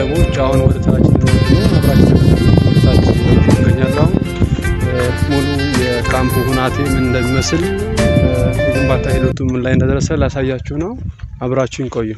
ቤተሰቦች አሁን ወደ ታች እንደወጡ ሙሉ የካምፕ ሁናቴ ምን እንደሚመስል ግንባታ ሂደቱ ምን ላይ እንደደረሰ ላሳያችሁ ነው። አብራችሁኝ ቆዩ።